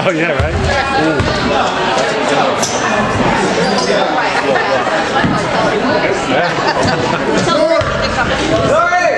Oh yeah, right. Good Sorry.